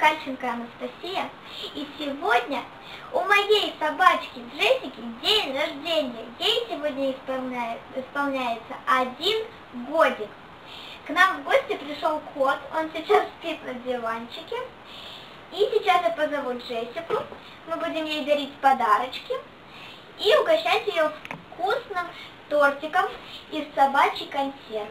Кальченко Анастасия. И сегодня у моей собачки Джессики день рождения. Ей сегодня исполняется, исполняется один годик. К нам в гости пришел кот, он сейчас спит на диванчике. И сейчас я позову Джессику, мы будем ей дарить подарочки и угощать ее вкусным тортиком из собачьей консервы.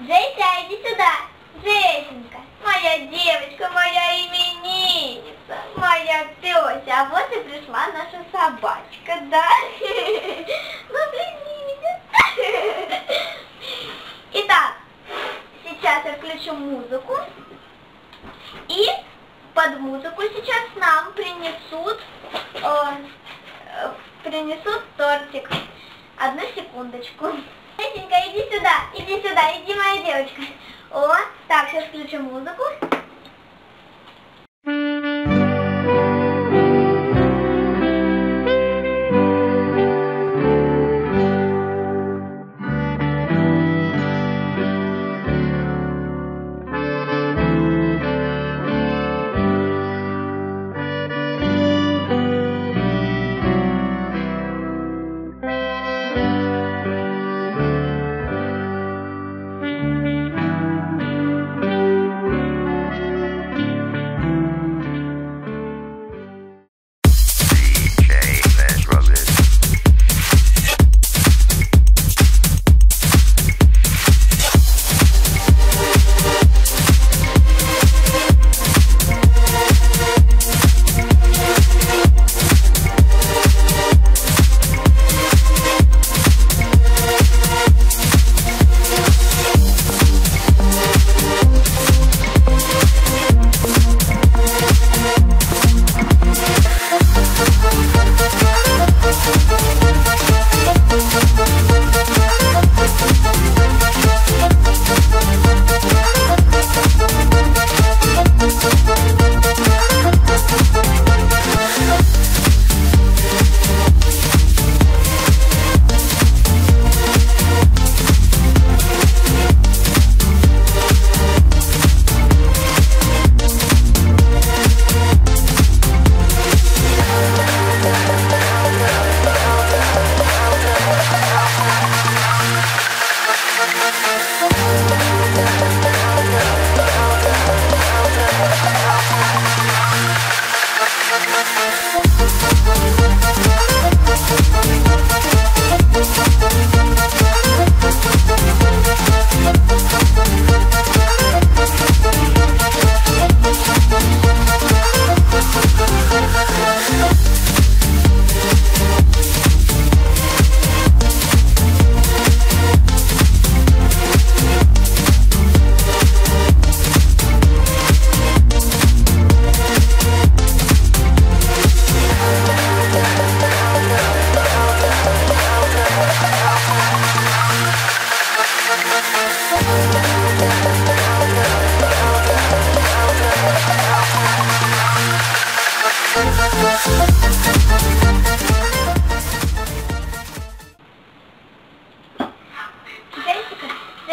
Джеся, иди сюда. Джессенька, моя девочка, моя именинница, моя Пёся. А вот и пришла наша собачка, да? Ну, привет. Итак, сейчас я включу музыку. И под музыку сейчас нам принесут, э, принесут тортик. Одну секундочку. Петенька, иди сюда, иди сюда, иди, моя девочка. О, так, сейчас включу музыку.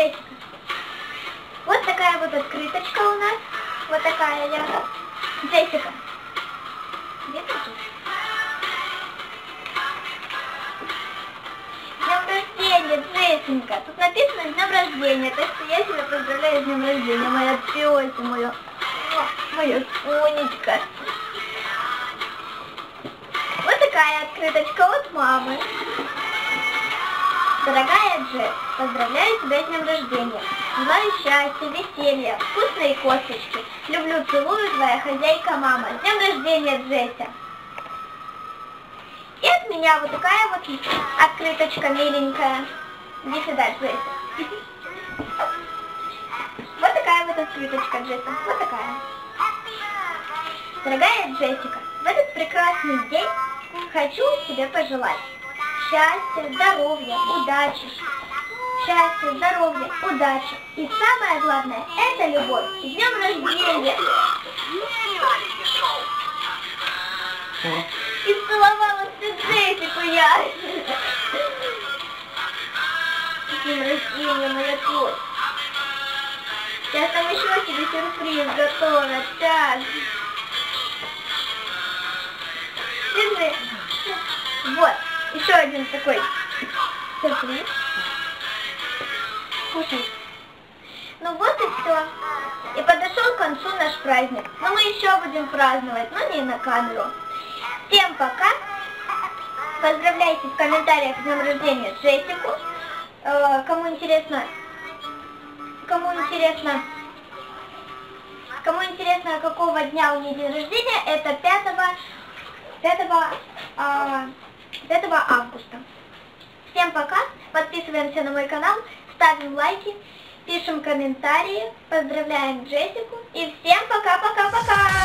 Джессика. Вот такая вот открыточка у нас. Вот такая я. Джессика. Где ты днем рождения, Джессенька. Тут написано днем рождения. Так что я тебя поздравляю с днем рождения, моя пёся, моя, моя Сонечка. Вот такая открыточка от мамы. Дорогая Джесс, поздравляю тебя с днем рождения. Желаю счастья, веселья, вкусной косточки. Люблю, целую, твоя хозяйка мама. С днем рождения, Джесся. И от меня вот такая вот открыточка миленькая. Иди сюда, Джесси. Вот такая вот открыточка, Джесса. Вот такая. Дорогая Джессика, в этот прекрасный день хочу тебе пожелать счастья, здоровья, удачи. Счастья, здоровья, удачи. И самое главное, это любовь. С днем рождения! И целовала всю Джессику я. С днем рождения, моя дочь. Сейчас там еще тебе сюрприз готовят. Сейчас. Держи. Вот. Еще один такой сюрприз. Ну вот и все. И подошел к концу наш праздник. Но мы еще будем праздновать, но не на камеру. Всем пока. Поздравляйте в комментариях с днем рождения Джессику. Э, кому интересно, кому интересно, кому интересно, какого дня у нее день рождения, это 5, 5, 5 августа. Всем пока, подписываемся на мой канал, ставим лайки, пишем комментарии, поздравляем Джессику и всем пока-пока-пока!